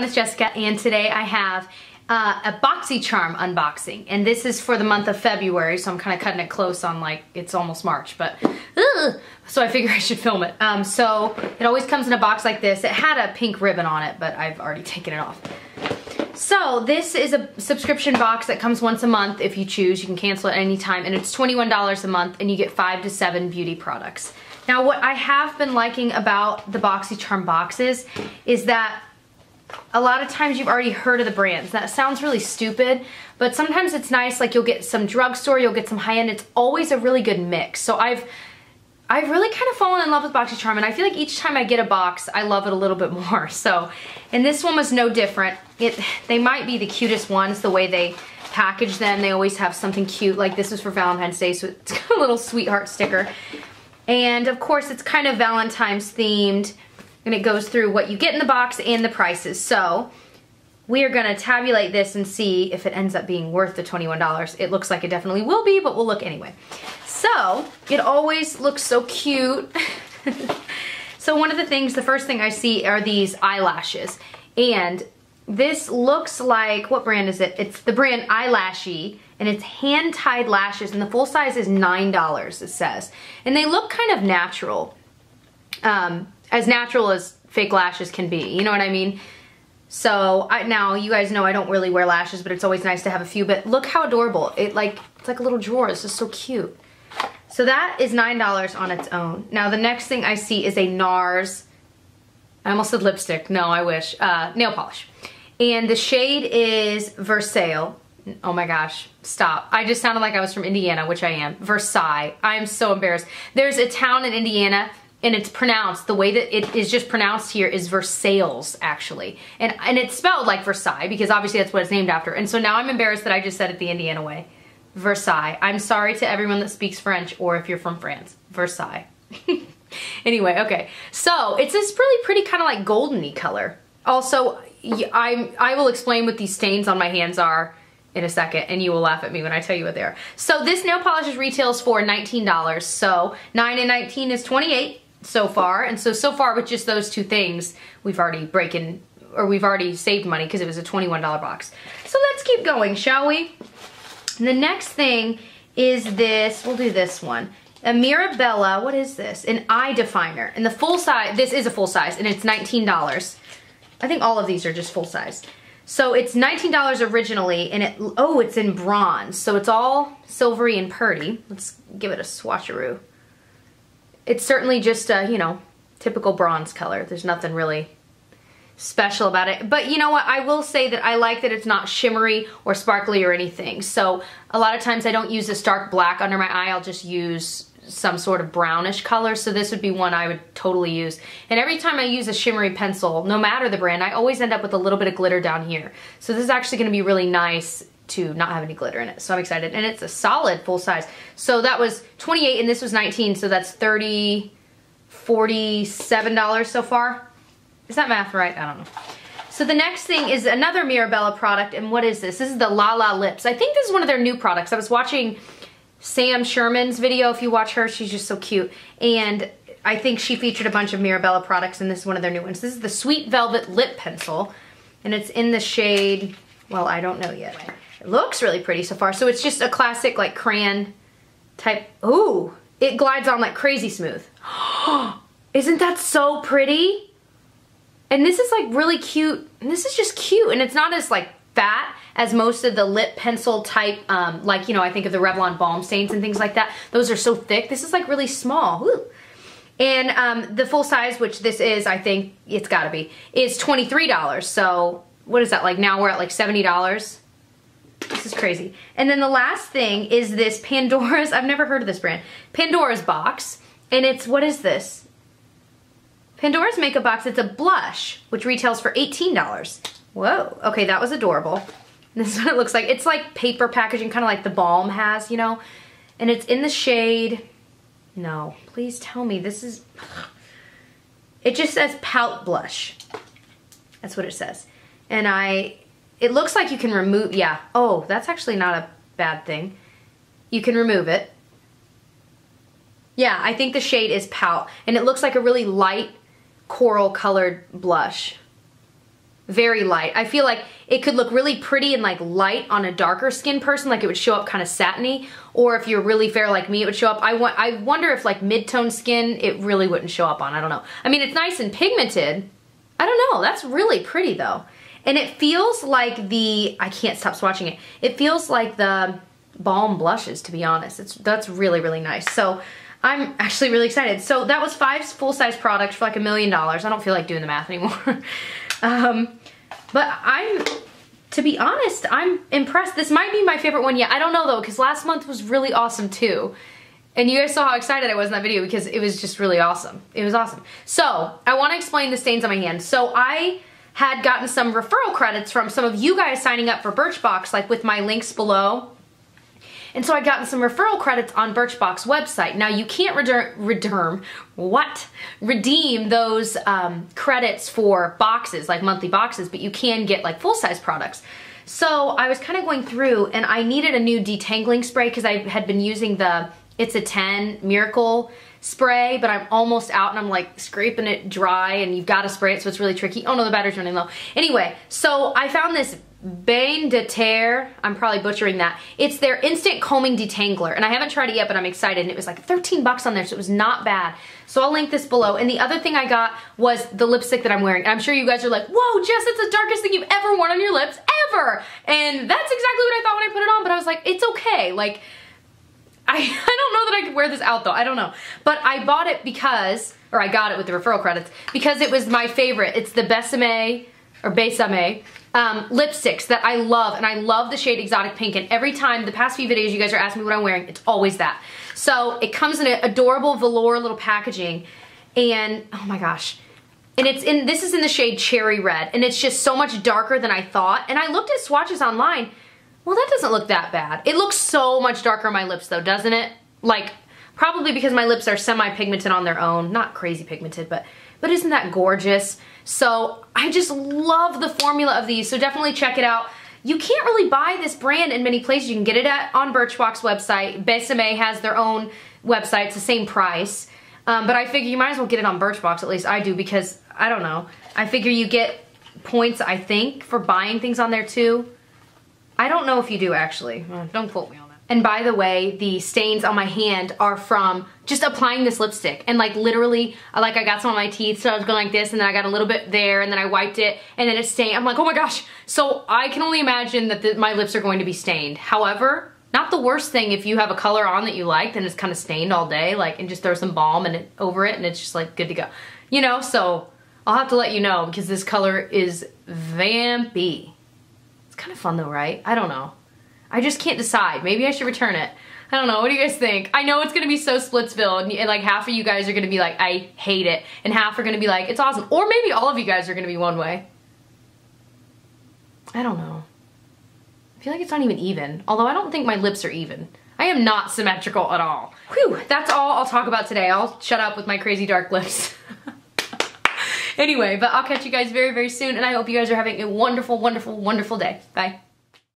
everyone, it's Jessica and today I have uh, a BoxyCharm unboxing and this is for the month of February so I'm kind of cutting it close on like it's almost March but ugh, so I figure I should film it. Um, so it always comes in a box like this. It had a pink ribbon on it but I've already taken it off. So this is a subscription box that comes once a month if you choose. You can cancel it anytime and it's $21 a month and you get five to seven beauty products. Now what I have been liking about the BoxyCharm boxes is that a lot of times you've already heard of the brands. That sounds really stupid, but sometimes it's nice, like you'll get some drugstore, you'll get some high-end, it's always a really good mix. So I've I've really kind of fallen in love with BoxyCharm and I feel like each time I get a box, I love it a little bit more. So, and this one was no different. It, they might be the cutest ones, the way they package them. They always have something cute, like this was for Valentine's Day, so it's a little sweetheart sticker. And of course, it's kind of Valentine's themed and it goes through what you get in the box and the prices. So we are gonna tabulate this and see if it ends up being worth the $21. It looks like it definitely will be, but we'll look anyway. So it always looks so cute. so one of the things, the first thing I see are these eyelashes. And this looks like, what brand is it? It's the brand Eyelashy and it's hand-tied lashes and the full size is $9 it says. And they look kind of natural. Um, as natural as fake lashes can be, you know what I mean? So I, now you guys know I don't really wear lashes, but it's always nice to have a few, but look how adorable. It like, it's like a little drawer, it's just so cute. So that is $9 on its own. Now the next thing I see is a NARS, I almost said lipstick, no I wish, uh, nail polish. And the shade is Versailles. Oh my gosh, stop. I just sounded like I was from Indiana, which I am. Versailles. I'm so embarrassed. There's a town in Indiana and it's pronounced the way that it is just pronounced here is Versailles actually. And and it's spelled like Versailles because obviously that's what it's named after. And so now I'm embarrassed that I just said it the Indiana way. Versailles. I'm sorry to everyone that speaks French or if you're from France. Versailles. Anyway okay. So it's this really pretty kind of like goldeny color. Also I I will explain what these stains on my hands are in a second and you will laugh at me when I tell you what they are. So this nail polish retails for $19. So 9 and 19 is 28 so far. And so, so far with just those two things, we've already breaking, or we've already saved money because it was a $21 box. So let's keep going, shall we? The next thing is this, we'll do this one. A Mirabella, what is this? An eye definer. And the full size, this is a full size, and it's $19. I think all of these are just full size. So it's $19 originally, and it, oh, it's in bronze. So it's all silvery and purty. Let's give it a swatcheroo. It's certainly just a, you know, typical bronze color. There's nothing really special about it. But you know what, I will say that I like that it's not shimmery or sparkly or anything. So a lot of times I don't use this dark black under my eye, I'll just use some sort of brownish color. So this would be one I would totally use. And every time I use a shimmery pencil, no matter the brand, I always end up with a little bit of glitter down here. So this is actually gonna be really nice to not have any glitter in it. So I'm excited. And it's a solid full size. So that was 28 and this was 19. So that's 30, 47 dollars so far. Is that math right? I don't know. So the next thing is another Mirabella product. And what is this? This is the La La Lips. I think this is one of their new products. I was watching Sam Sherman's video. If you watch her, she's just so cute. And I think she featured a bunch of Mirabella products and this is one of their new ones. This is the Sweet Velvet Lip Pencil. And it's in the shade, well, I don't know yet. It looks really pretty so far. So it's just a classic like crayon type. Ooh, it glides on like crazy smooth. Isn't that so pretty? And this is like really cute. And this is just cute. And it's not as like fat as most of the lip pencil type, um, like, you know, I think of the Revlon Balm Stains and things like that. Those are so thick. This is like really small. Ooh. And um, the full size, which this is, I think it's gotta be, is $23. So what is that, like now we're at like $70? This is crazy. And then the last thing is this Pandora's, I've never heard of this brand, Pandora's box. And it's, what is this? Pandora's makeup box, it's a blush, which retails for $18. Whoa, okay, that was adorable. This is what it looks like. It's like paper packaging, kind of like the Balm has, you know? And it's in the shade, no, please tell me this is, it just says Pout Blush. That's what it says. And I it looks like you can remove, yeah. Oh, that's actually not a bad thing. You can remove it. Yeah, I think the shade is Pout. And it looks like a really light coral colored blush. very light. I feel like it could look really pretty and like light on a darker skin person, like it would show up kind of satiny, or if you're really fair like me, it would show up. I, want, I wonder if like mid-tone skin, it really wouldn't show up on, I don't know. I mean, it's nice and pigmented. I don't know, that's really pretty though. And it feels like the, I can't stop swatching it, it feels like the balm blushes, to be honest. It's That's really, really nice. So I'm actually really excited. So that was five full-size products for like a million dollars. I don't feel like doing the math anymore. um, but I'm, to be honest, I'm impressed. This might be my favorite one yet. I don't know though, because last month was really awesome too. And you guys saw how excited I was in that video because it was just really awesome. It was awesome. So, I want to explain the stains on my hand. So, I had gotten some referral credits from some of you guys signing up for Birchbox, like with my links below. And so I'd gotten some referral credits on Birchbox website. Now you can't redeem, what? Redeem those um, credits for boxes, like monthly boxes, but you can get like full-size products. So I was kind of going through and I needed a new detangling spray because I had been using the It's a 10 Miracle spray, but I'm almost out and I'm like scraping it dry and you've got to spray it so it's really tricky. Oh no, the battery's running low. Anyway, so I found this Bain de Terre, I'm probably butchering that. It's their instant combing detangler and I haven't tried it yet but I'm excited and it was like 13 bucks on there so it was not bad. So I'll link this below. And the other thing I got was the lipstick that I'm wearing. And I'm sure you guys are like, whoa Jess, it's the darkest thing you've ever worn on your lips, ever! And that's exactly what I thought when I put it on but I was like, it's okay. Like, I, I don't know that I could wear this out though, I don't know. But I bought it because, or I got it with the referral credits, because it was my favorite. It's the Besame, or Besame, um, lipsticks that I love, and I love the shade Exotic Pink, and every time, the past few videos you guys are asking me what I'm wearing, it's always that. So it comes in an adorable velour little packaging, and oh my gosh, and it's in, this is in the shade Cherry Red, and it's just so much darker than I thought, and I looked at swatches online, well that doesn't look that bad. It looks so much darker on my lips though, doesn't it? Like, probably because my lips are semi-pigmented on their own, not crazy pigmented, but, but isn't that gorgeous? So I just love the formula of these, so definitely check it out. You can't really buy this brand in many places. You can get it at on Birchbox website. Besame has their own website. It's the same price. Um, but I figure you might as well get it on Birchbox, at least I do, because, I don't know. I figure you get points, I think, for buying things on there too. I don't know if you do, actually. Don't quote me on that. and by the way, the stains on my hand are from just applying this lipstick. And like literally, like I got some on my teeth, so I was going like this, and then I got a little bit there, and then I wiped it, and then it stained. I'm like, oh my gosh. So I can only imagine that the, my lips are going to be stained. However, not the worst thing if you have a color on that you like, then it's kind of stained all day, like, and just throw some balm and it, over it, and it's just like good to go. You know, so I'll have to let you know because this color is vampy. It's kind of fun though, right? I don't know. I just can't decide. Maybe I should return it. I don't know, what do you guys think? I know it's gonna be so Splitsville and, and, like half of you guys are gonna be like, I hate it. And half are gonna be like, it's awesome. Or maybe all of you guys are gonna be one way. I don't know. I feel like it's not even even. Although I don't think my lips are even. I am not symmetrical at all. Whew, that's all I'll talk about today. I'll shut up with my crazy dark lips. anyway, but I'll catch you guys very, very soon and I hope you guys are having a wonderful, wonderful, wonderful day. Bye.